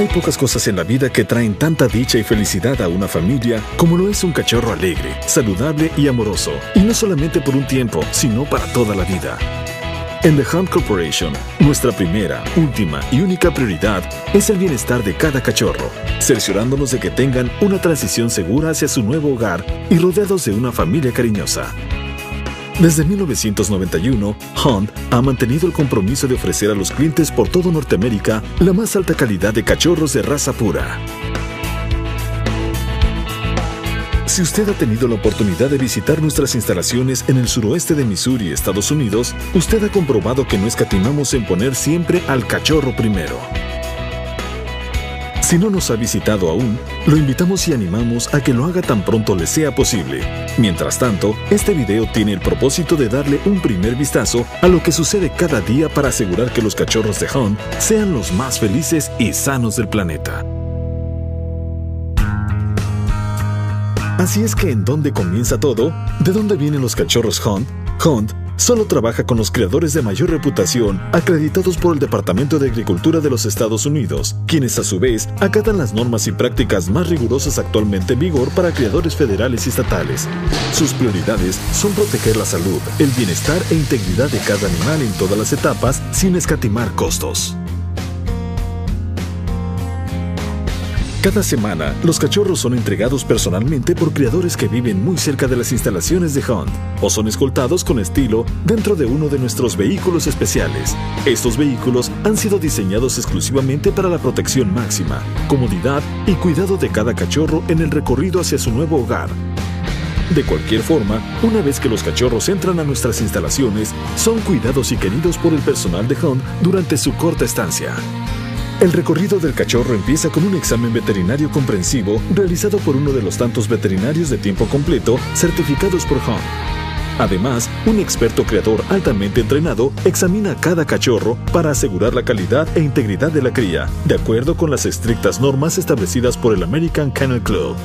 Hay pocas cosas en la vida que traen tanta dicha y felicidad a una familia como lo es un cachorro alegre, saludable y amoroso. Y no solamente por un tiempo, sino para toda la vida. En The Hunt Corporation, nuestra primera, última y única prioridad es el bienestar de cada cachorro, cerciorándonos de que tengan una transición segura hacia su nuevo hogar y rodeados de una familia cariñosa. Desde 1991, Hunt ha mantenido el compromiso de ofrecer a los clientes por todo Norteamérica la más alta calidad de cachorros de raza pura. Si usted ha tenido la oportunidad de visitar nuestras instalaciones en el suroeste de Missouri, Estados Unidos, usted ha comprobado que no escatimamos en poner siempre al cachorro primero. Si no nos ha visitado aún, lo invitamos y animamos a que lo haga tan pronto le sea posible. Mientras tanto, este video tiene el propósito de darle un primer vistazo a lo que sucede cada día para asegurar que los cachorros de Hunt sean los más felices y sanos del planeta. Así es que, ¿en dónde comienza todo? ¿De dónde vienen los cachorros Hunt? Hunt solo trabaja con los creadores de mayor reputación acreditados por el Departamento de Agricultura de los Estados Unidos, quienes a su vez acatan las normas y prácticas más rigurosas actualmente en vigor para creadores federales y estatales. Sus prioridades son proteger la salud, el bienestar e integridad de cada animal en todas las etapas sin escatimar costos. Cada semana, los cachorros son entregados personalmente por criadores que viven muy cerca de las instalaciones de Hunt o son escoltados con estilo dentro de uno de nuestros vehículos especiales. Estos vehículos han sido diseñados exclusivamente para la protección máxima, comodidad y cuidado de cada cachorro en el recorrido hacia su nuevo hogar. De cualquier forma, una vez que los cachorros entran a nuestras instalaciones, son cuidados y queridos por el personal de Hunt durante su corta estancia. El recorrido del cachorro empieza con un examen veterinario comprensivo realizado por uno de los tantos veterinarios de tiempo completo certificados por Hunt. Además, un experto creador altamente entrenado examina cada cachorro para asegurar la calidad e integridad de la cría, de acuerdo con las estrictas normas establecidas por el American Kennel Club.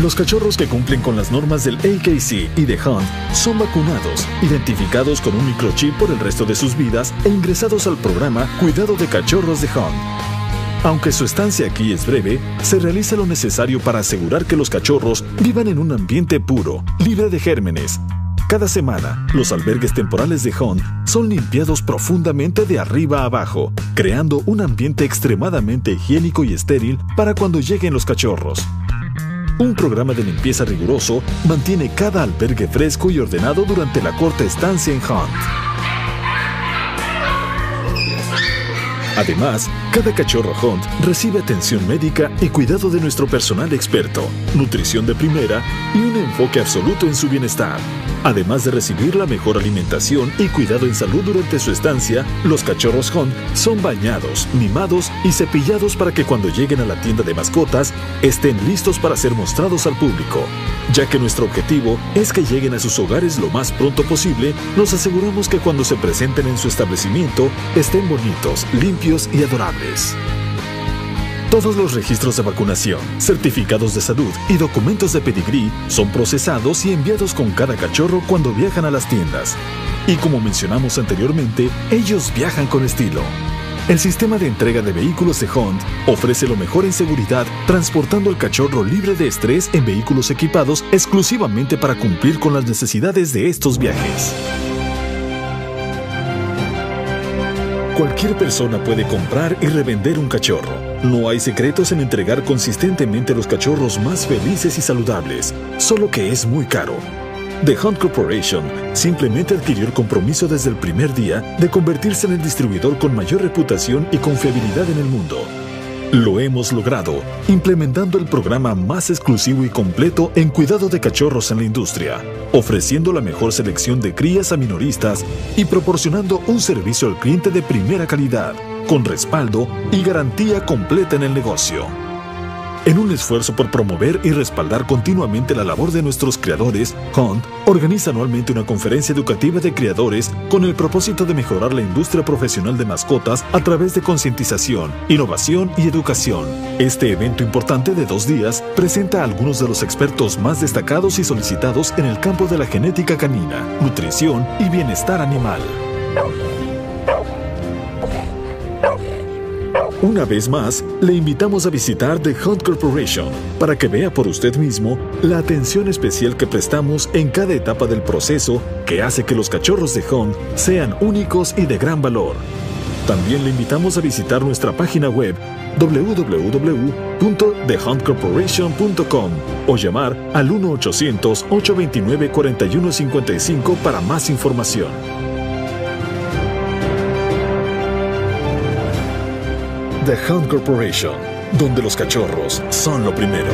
Los cachorros que cumplen con las normas del AKC y de Hunt son vacunados, identificados con un microchip por el resto de sus vidas e ingresados al programa Cuidado de Cachorros de Hunt. Aunque su estancia aquí es breve, se realiza lo necesario para asegurar que los cachorros vivan en un ambiente puro, libre de gérmenes. Cada semana, los albergues temporales de Hunt son limpiados profundamente de arriba a abajo, creando un ambiente extremadamente higiénico y estéril para cuando lleguen los cachorros. Un programa de limpieza riguroso mantiene cada albergue fresco y ordenado durante la corta estancia en Hunt. Además, cada cachorro Hunt recibe atención médica y cuidado de nuestro personal experto, nutrición de primera y un enfoque absoluto en su bienestar. Además de recibir la mejor alimentación y cuidado en salud durante su estancia, los cachorros Hunt son bañados, mimados y cepillados para que cuando lleguen a la tienda de mascotas estén listos para ser mostrados al público. Ya que nuestro objetivo es que lleguen a sus hogares lo más pronto posible, nos aseguramos que cuando se presenten en su establecimiento estén bonitos, limpios y adorables. Todos los registros de vacunación, certificados de salud y documentos de pedigrí son procesados y enviados con cada cachorro cuando viajan a las tiendas. Y como mencionamos anteriormente, ellos viajan con estilo. El sistema de entrega de vehículos de Hunt ofrece lo mejor en seguridad, transportando al cachorro libre de estrés en vehículos equipados exclusivamente para cumplir con las necesidades de estos viajes. Cualquier persona puede comprar y revender un cachorro. No hay secretos en entregar consistentemente los cachorros más felices y saludables, solo que es muy caro. The Hunt Corporation simplemente adquirió el compromiso desde el primer día de convertirse en el distribuidor con mayor reputación y confiabilidad en el mundo. Lo hemos logrado, implementando el programa más exclusivo y completo en cuidado de cachorros en la industria, ofreciendo la mejor selección de crías a minoristas y proporcionando un servicio al cliente de primera calidad, con respaldo y garantía completa en el negocio. En un esfuerzo por promover y respaldar continuamente la labor de nuestros creadores, Hunt organiza anualmente una conferencia educativa de creadores con el propósito de mejorar la industria profesional de mascotas a través de concientización, innovación y educación. Este evento importante de dos días presenta a algunos de los expertos más destacados y solicitados en el campo de la genética canina, nutrición y bienestar animal. Una vez más, le invitamos a visitar The Hunt Corporation para que vea por usted mismo la atención especial que prestamos en cada etapa del proceso que hace que los cachorros de Hunt sean únicos y de gran valor. También le invitamos a visitar nuestra página web www.thehuntcorporation.com o llamar al 1-800-829-4155 para más información. The Hunt Corporation, donde los cachorros son lo primero.